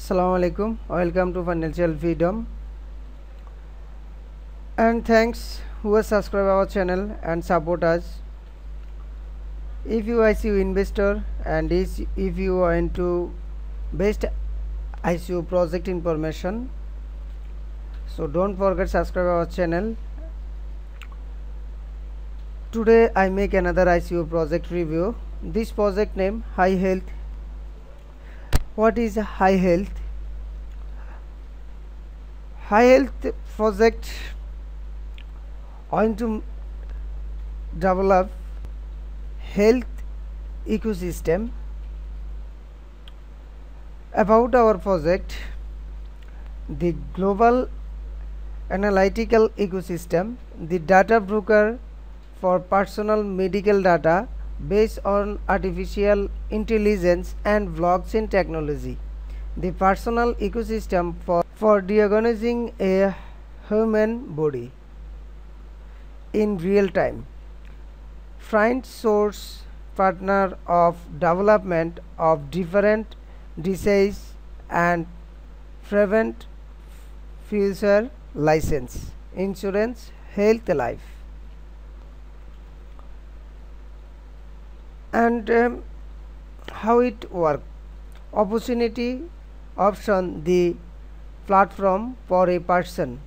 Assalamu alaikum. Welcome to financial freedom. And thanks who has subscribed our channel and support us. If you ICO investor and is if you are into best ICO project information so don't forget subscribe our channel. Today I make another ICO project review. This project name high health what is Hi:Health? High health project going to develop health ecosystem. About our project the global analytical ecosystem the data broker for personal medical data based on artificial intelligence and blockchain technology. The personal ecosystem for, for diagnosing a human body in real time. Find source partner of development of different disease and prevent future license insurance health life and um, how it work. Opportunity option the platform for a person.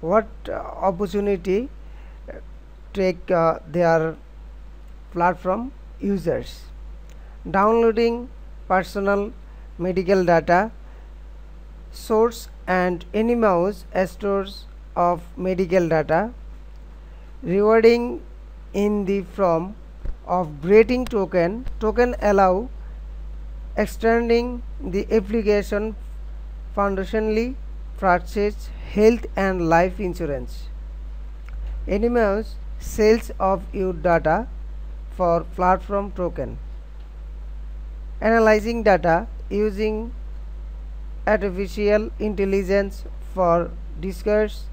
What uh, opportunity uh, take uh, their platform users. Downloading personal medical data source and anonymous stores of medical data. Rewarding in the form of grading token token allow extending the application foundationally purchase health and life insurance. Anonymous sales of your data for platform token. Analyzing data using artificial intelligence for discourse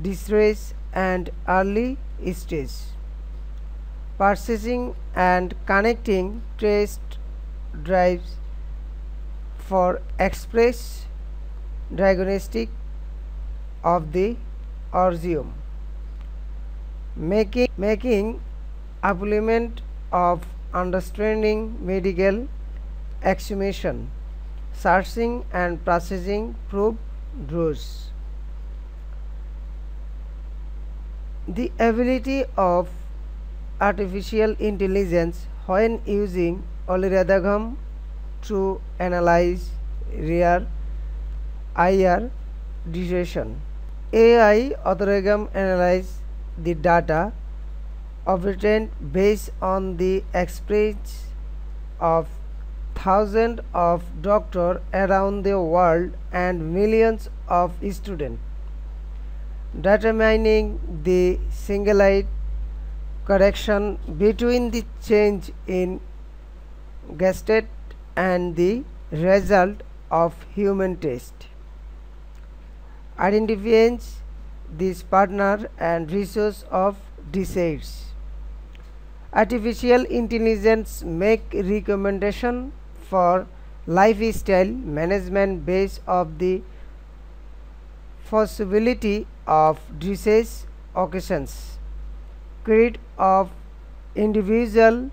distress and early stage purchasing and connecting test drives for express diagnostic of the orzium making making appointment of understanding medical exhumation searching and processing proof draws. The ability of artificial intelligence when using algorithm to analyze rare IR decision. AI algorithm analyze the data obtained based on the experience of thousands of doctors around the world and millions of students determining the single singularity correction between the change in gestate and the result of human test. Identifies this partner and resource of disease artificial intelligence make recommendation for lifestyle management based of the possibility of disease occasions creed of individual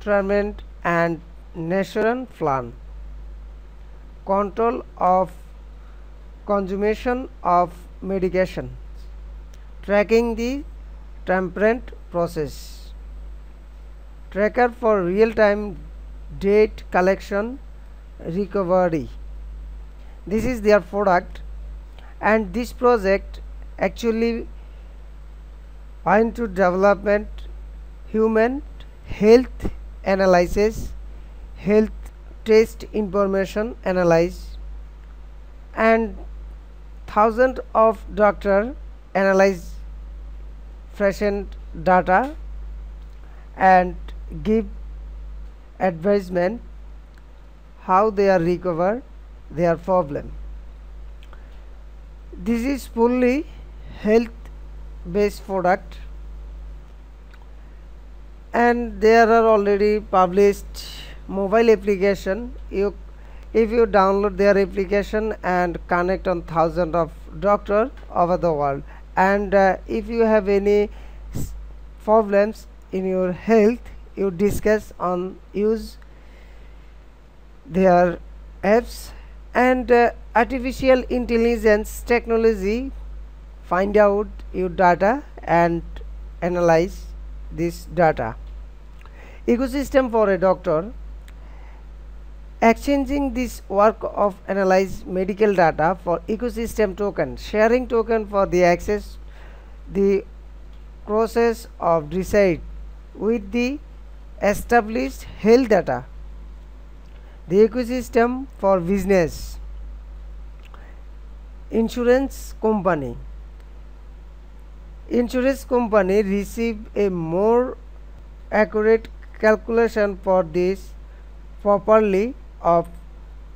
treatment and national plan control of consumption of medication. Tracking the temperament process. Tracker for real-time date collection recovery. This is their product and this project actually into development human health analysis health test information analyze and thousand of doctor analyze patient data and give advisement how they are recover their problem. This is fully health based product. And there are already published mobile application. You if you download their application and connect on thousands of doctor over the world. And uh, if you have any problems in your health you discuss on use their apps. And uh, artificial intelligence technology find out your data and analyze this data. Ecosystem for a doctor. Exchanging this work of analyze medical data for ecosystem token. Sharing token for the access the process of decide with the established health data. The ecosystem for business. Insurance company insurance company receive a more accurate calculation for this properly of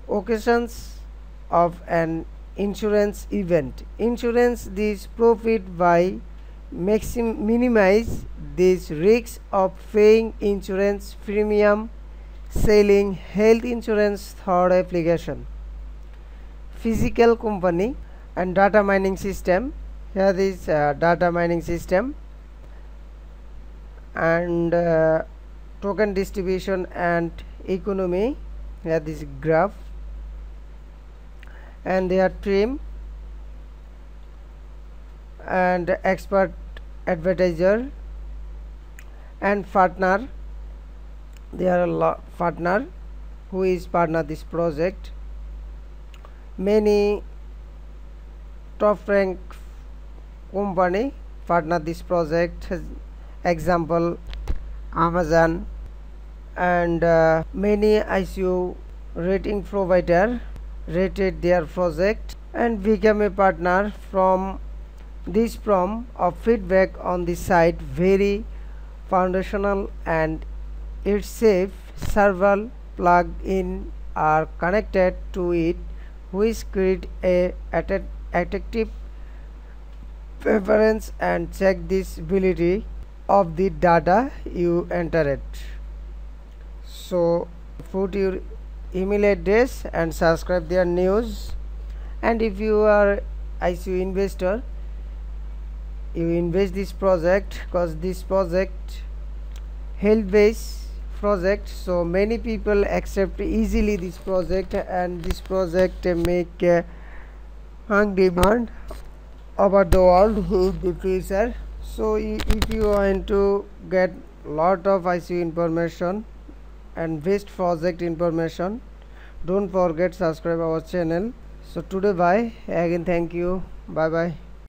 occasions of an insurance event. Insurance this profit by maxim minimize this risk of paying insurance premium selling health insurance third application. Physical company and data mining system here is uh, data mining system and uh, token distribution and economy. Here this graph. And they are trim. And expert advertiser. And partner. They are a partner. Who is partner this project? Many top rank company partner this project example amazon and uh, many ico rating provider rated their project and became a partner from this from of feedback on the site very foundational and its safe server plug-in are connected to it which create a attractive preference and check this ability of the data you entered so put your email address and subscribe their news. And if you are ICO investor you invest this project because this project health base project. So many people accept easily this project and this project make a high demand about the world in the so if you want to get lot of ICO information and best project information don't forget subscribe our channel. So today bye. Again thank you. Bye bye